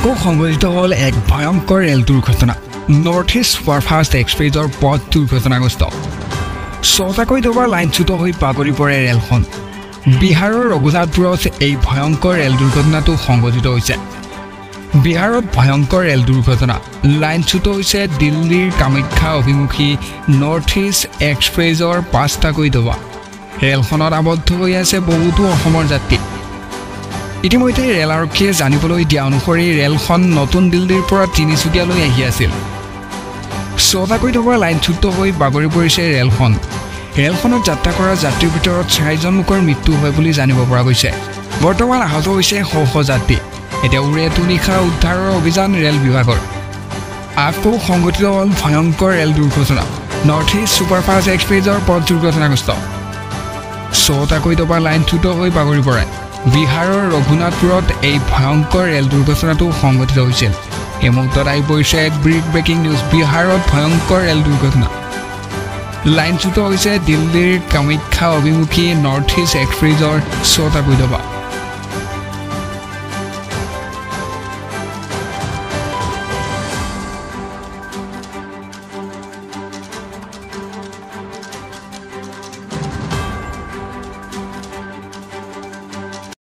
আকৌ সংঘটিত হ'ল এক ভয়ংকৰ ৰেল দুৰ্ঘটনা। নৰ্থ ইষ্ট ছুপাৰফাষ্ট এক্সপ্ৰেছৰ পথ দুৰ্ঘটনাগ্ৰস্ত। ছটাকৈ ডবাৰ লাইনচ্যুত হৈ বাগৰি পৰে ৰেলখন। বিহাৰৰ ৰঘুনাথপুৰত এই ভয়ংকৰ ৰেল দুৰ্ঘটনাটো সংঘটিত হৈছে। বিহাৰত ভয়ংকৰ ৰেল দুৰ্ঘটনা। লাইনচ্যুত হৈছে দিল্লীৰ কামাখ্যা অভিমুখী নৰ্থ ইষ্ট এক্সপ্ৰেছৰ পাঁচটাকৈ ডবা ৰেলখনত আবদ্ধ হৈ আছে বহুতো অসমৰ যাত্ৰী। ইতিমধ্যে ৰেল আৰক্ষীয়ে জানিবলৈ দিয়া অনুসৰি ৰেলখন নতুন দিল্লীৰ পৰা তিনিচুকীয়ালৈ আহি আছিল। ছটাকৈ ডবাৰ লাইনচ্যুত হৈ বাগৰি পৰিছে ৰেলখন। ৰেলখনত যাত্ৰা কৰা যাত্ৰীৰ ভিতৰত চাৰিজন লোকৰ মৃত্যু হয় বুলি জানিব পৰা গৈছে। বৰ্তমান আহত হৈছে শ শ যাত্ৰী। এতিয়া উৰে তুনিশা উদ্ধাৰৰ অভিযান ৰেল বিভাগৰ। আকৌ সংঘটিত হ'ল ভয়ংকৰ ৰেল দুৰ্ঘটনা। নৰ্থ ইষ্ট ছুপাৰফাষ্ট এক্সপ্ৰেছৰ পথ দুৰ্ঘটনাগ্ৰস্ত। ছটাকৈ ডবা লাইনচ্যুত হৈ বাগৰি পৰে। বিহাৰৰ ৰঘুনাথপুৰত এই ভয়ংকৰ ৰেল দুৰ্ঘটনাটো সংঘটিত হৈছিল। এই মুহূৰ্তত আহি পৰিছে এক ব্ৰেক ব্ৰেকিং নিউজ বিহাৰত ভয়ংকৰ ৰেল দুৰ্ঘটনা। লাইনচ্যুত হৈছে দিল্লীৰ কামাখ্যা অভিমুখী নৰ্থ ইষ্ট এক্সপ্ৰেছৰ ছটাকৈ ডবা